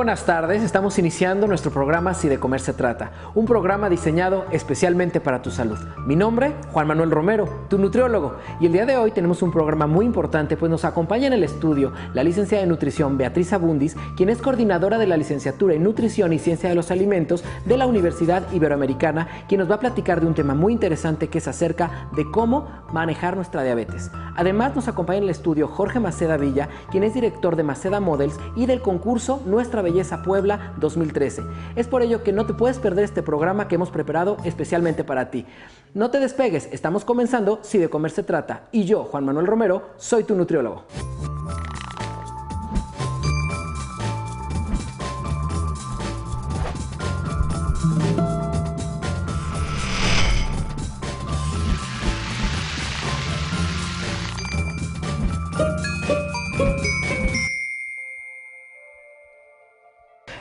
buenas tardes, estamos iniciando nuestro programa Si de comer se trata, un programa diseñado especialmente para tu salud. Mi nombre, Juan Manuel Romero, tu nutriólogo, y el día de hoy tenemos un programa muy importante, pues nos acompaña en el estudio la licenciada de nutrición Beatriz Abundis, quien es coordinadora de la licenciatura en nutrición y ciencia de los alimentos de la Universidad Iberoamericana, quien nos va a platicar de un tema muy interesante que es acerca de cómo manejar nuestra diabetes. Además nos acompaña en el estudio Jorge Maceda Villa, quien es director de Maceda Models y del concurso Nuestra Belleza Puebla 2013. Es por ello que no te puedes perder este programa que hemos preparado especialmente para ti. No te despegues, estamos comenzando Si de comer se trata. Y yo, Juan Manuel Romero, soy tu nutriólogo.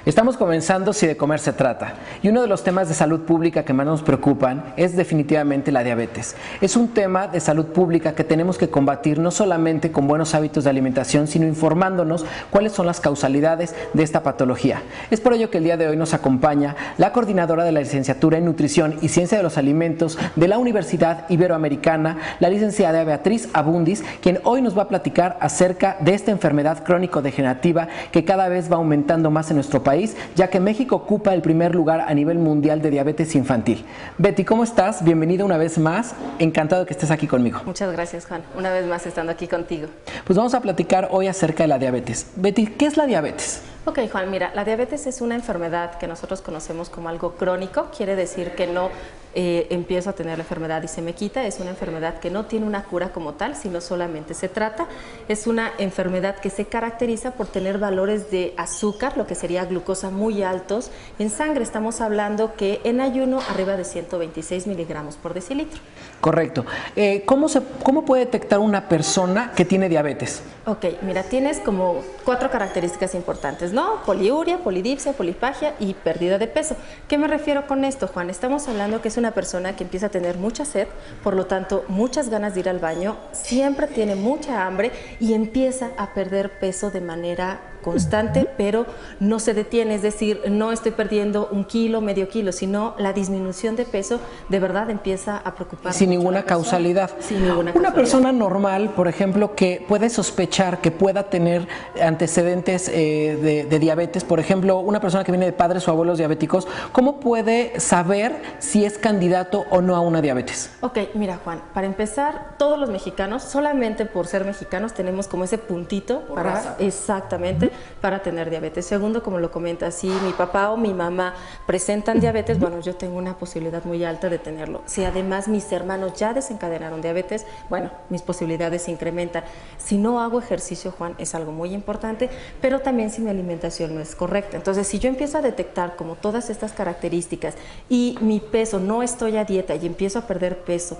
Estamos comenzando si de comer se trata y uno de los temas de salud pública que más nos preocupan es definitivamente la diabetes. Es un tema de salud pública que tenemos que combatir no solamente con buenos hábitos de alimentación, sino informándonos cuáles son las causalidades de esta patología. Es por ello que el día de hoy nos acompaña la coordinadora de la licenciatura en nutrición y ciencia de los alimentos de la Universidad Iberoamericana, la licenciada Beatriz Abundis, quien hoy nos va a platicar acerca de esta enfermedad crónico-degenerativa que cada vez va aumentando más en nuestro país ya que México ocupa el primer lugar a nivel mundial de diabetes infantil. Betty, ¿cómo estás? Bienvenida una vez más. Encantado que estés aquí conmigo. Muchas gracias, Juan. Una vez más estando aquí contigo. Pues vamos a platicar hoy acerca de la diabetes. Betty, ¿qué es la diabetes? Ok, Juan, mira, la diabetes es una enfermedad que nosotros conocemos como algo crónico, quiere decir que no eh, empiezo a tener la enfermedad y se me quita, es una enfermedad que no tiene una cura como tal, sino solamente se trata, es una enfermedad que se caracteriza por tener valores de azúcar, lo que sería glucosa muy altos en sangre, estamos hablando que en ayuno arriba de 126 miligramos por decilitro. Correcto. Eh, ¿cómo, se, ¿Cómo puede detectar una persona que tiene diabetes? Ok, mira, tienes como cuatro características importantes, ¿no? Poliuria, polidipsia, polipagia y pérdida de peso. ¿Qué me refiero con esto, Juan? Estamos hablando que es una persona que empieza a tener mucha sed, por lo tanto, muchas ganas de ir al baño, siempre tiene mucha hambre y empieza a perder peso de manera constante, pero no se detiene, es decir, no estoy perdiendo un kilo, medio kilo, sino la disminución de peso de verdad empieza a preocupar. Sin ninguna causalidad. Sin ninguna Una persona normal, por ejemplo, que puede sospechar que pueda tener antecedentes eh, de, diabetes, por ejemplo, una persona que viene de padres o abuelos diabéticos, ¿cómo puede saber si es candidato o no a una diabetes? Ok, mira Juan, para empezar, todos los mexicanos, solamente por ser mexicanos, tenemos como ese puntito para exactamente para tener diabetes. Segundo, como lo comenta, si mi papá o mi mamá presentan diabetes, bueno, yo tengo una posibilidad muy alta de tenerlo. Si además mis hermanos ya desencadenaron diabetes, bueno, mis posibilidades se incrementan. Si no hago ejercicio, Juan, es algo muy importante, pero también si mi alimentación no es correcta. Entonces, si yo empiezo a detectar como todas estas características y mi peso, no estoy a dieta y empiezo a perder peso,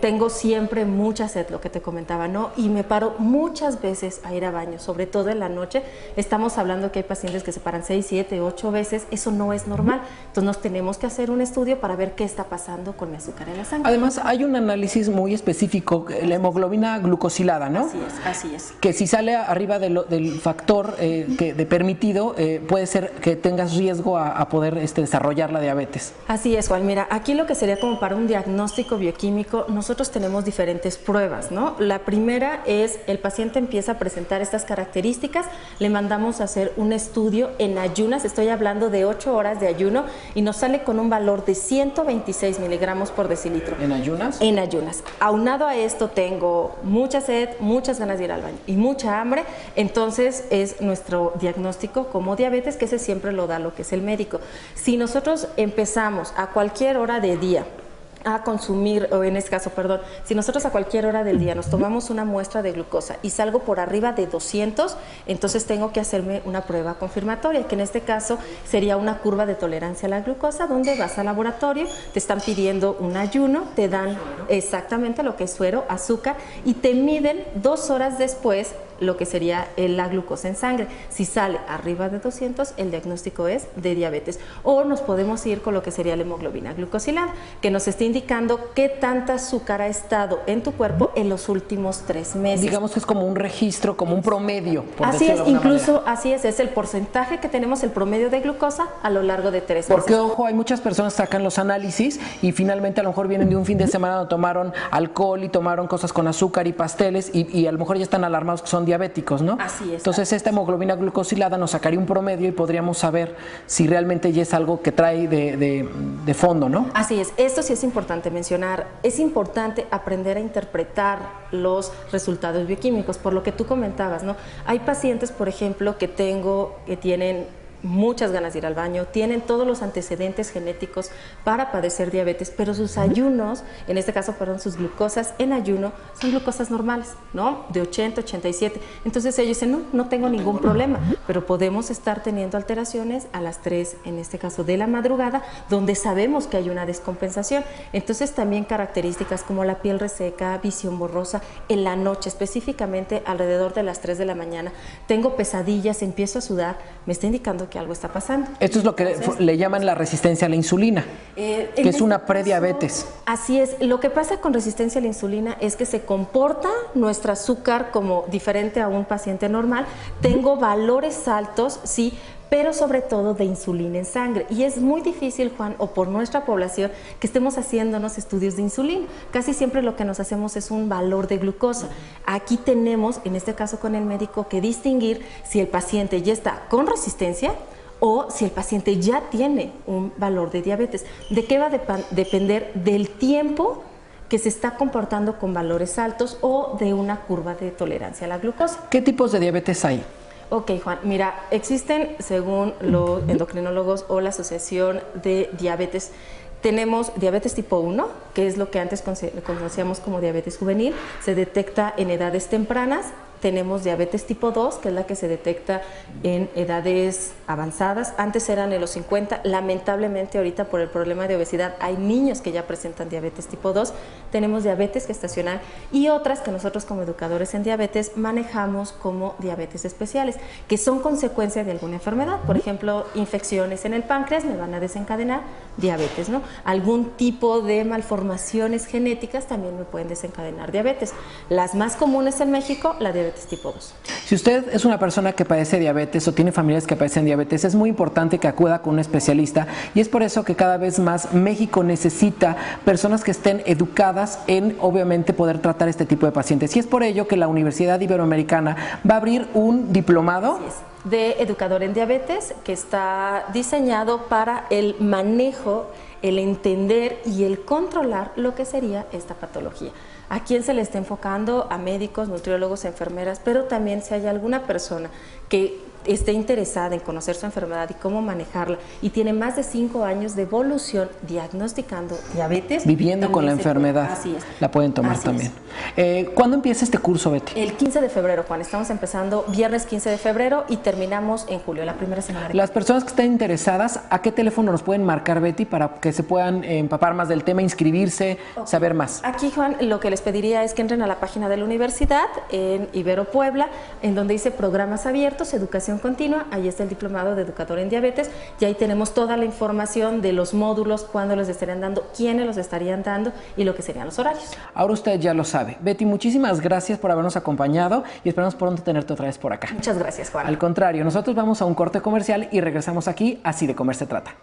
tengo siempre mucha sed, lo que te comentaba, ¿no? Y me paro muchas veces a ir a baño, sobre todo en la noche. Estamos hablando que hay pacientes que se paran 6, 7, 8 veces. Eso no es normal. Entonces nos tenemos que hacer un estudio para ver qué está pasando con el azúcar en la sangre. Además, hay un análisis muy específico, la hemoglobina glucosilada, ¿no? Así es, así es. Que si sale arriba del factor eh, que, de permitido, eh, puede ser que tengas riesgo a, poder este, desarrollar la diabetes. Así es, Juan. Mira, aquí lo que sería como para un diagnóstico bioquímico nosotros tenemos diferentes pruebas, ¿no? La primera es el paciente empieza a presentar estas características, le mandamos a hacer un estudio en ayunas, estoy hablando de 8 horas de ayuno y nos sale con un valor de 126 miligramos por decilitro. ¿En ayunas? En ayunas. Aunado a esto tengo mucha sed, muchas ganas de ir al baño y mucha hambre, entonces es nuestro diagnóstico como diabetes, que ese siempre lo da lo que es el médico. Si nosotros empezamos a cualquier hora de día, a consumir, o en este caso, perdón, si nosotros a cualquier hora del día nos tomamos una muestra de glucosa y salgo por arriba de 200, entonces tengo que hacerme una prueba confirmatoria, que en este caso sería una curva de tolerancia a la glucosa, donde vas al laboratorio, te están pidiendo un ayuno, te dan exactamente lo que es suero, azúcar, y te miden dos horas después lo que sería la glucosa en sangre. Si sale arriba de 200, el diagnóstico es de diabetes. O nos podemos ir con lo que sería la hemoglobina glucosilada, que nos está indicando qué tanta azúcar ha estado en tu cuerpo en los últimos tres meses. Digamos que es como un registro, como un promedio. así es, incluso así es, es el porcentaje que tenemos, el promedio de glucosa a lo largo de tres meses. Porque, ojo, hay muchas personas que sacan los análisis y finalmente a lo mejor vienen de un fin de semana donde tomaron alcohol y tomaron cosas con azúcar y pasteles y, a lo mejor ya están alarmados que son diabéticos, ¿no? Así es. Entonces, esta hemoglobina glucosilada nos sacaría un promedio y podríamos saber si realmente ya es algo que trae de, de fondo, ¿no? Así es. Esto sí es importante mencionar. Es importante aprender a interpretar los resultados bioquímicos, por lo que tú comentabas, ¿no? Hay pacientes, por ejemplo, que tengo, que tienen muchas ganas de ir al baño, tienen todos los antecedentes genéticos para padecer diabetes, pero sus ayunos, en este caso fueron sus glucosas en ayuno, son glucosas normales, ¿no? De 80, 87. Entonces ellos dicen, no, no tengo ningún problema, pero podemos estar teniendo alteraciones a las 3, en este caso de la madrugada, donde sabemos que hay una descompensación. Entonces también características como la piel reseca, visión borrosa, en la noche, específicamente alrededor de las 3 de la mañana, tengo pesadillas, empiezo a sudar, me está indicando que algo está pasando. Esto es lo que le llaman la resistencia a la insulina, eh, que es una prediabetes. así es. Lo que pasa con resistencia a la insulina es que se comporta nuestro azúcar como diferente a un paciente normal. Tengo valores altos, sí, pero sobre todo de insulina en sangre. Y es muy difícil, Juan, o por nuestra población, que estemos haciéndonos estudios de insulina. Casi siempre lo que nos hacemos es un valor de glucosa. Aquí tenemos, en este caso con el médico, que distinguir si el paciente ya está con resistencia o si el paciente ya tiene un valor de diabetes. ¿De qué va a depender? Del tiempo que se está comportando con valores altos o de una curva de tolerancia a la glucosa. ¿Qué tipos de diabetes hay? Ok, Juan, mira, existen, según los endocrinólogos o la Asociación de Diabetes, tenemos diabetes tipo 1, que es lo que antes conocíamos como diabetes juvenil, se detecta en edades tempranas tenemos diabetes tipo 2, que es la que se detecta en edades avanzadas. Antes eran en los 50. Lamentablemente ahorita por el problema de obesidad hay niños que ya presentan diabetes tipo 2. Tenemos diabetes gestacional y otras que nosotros como educadores en diabetes manejamos como diabetes especiales, que son consecuencia de alguna enfermedad. Por ejemplo, infecciones en el páncreas me van a desencadenar diabetes, ¿no? Algún tipo de malformaciones genéticas también me pueden desencadenar diabetes. Las más comunes en México, la diabetes tipo 2. Si usted es una persona que padece diabetes o tiene familiares que padecen diabetes, es muy importante que acuda con un especialista y es por eso que cada vez más México necesita personas que estén educadas en obviamente poder tratar este tipo de pacientes. Y es por ello que la Universidad Iberoamericana va a abrir un diplomado de educador en diabetes que está diseñado para el manejo, el entender y el controlar lo que sería esta patología. A quién se le está enfocando, a médicos, nutriólogos, enfermeras, pero también si hay alguna persona que esté interesada en conocer su enfermedad y cómo manejarla y tiene más de cinco años de evolución diagnosticando diabetes. Viviendo con la enfermedad. Así es. La pueden tomar también. Eh, ¿Cuándo empieza este curso, Betty? El 15 de febrero, Juan. Estamos empezando viernes 15 de febrero y terminamos en julio, la primera semana. Las personas que estén interesadas, ¿a qué teléfono nos pueden marcar, Betty, para que se puedan empapar más del tema, inscribirse, saber más? Aquí, Juan, lo que les pediría es que entren a la página de la universidad en Ibero Puebla, en donde dice programas abiertos, educación continua, ahí está el diplomado de educador en diabetes y ahí tenemos toda la información de los módulos, cuándo los estarían dando, quiénes los estarían dando y lo que serían los horarios. Ahora usted ya lo sabe. Betty, muchísimas gracias por habernos acompañado y esperamos pronto tenerte otra vez por acá. Muchas gracias, Juan. Al contrario, nosotros vamos a un corte comercial y regresamos aquí, así de comer se trata.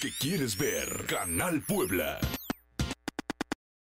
Que quieres ver. Canal Puebla.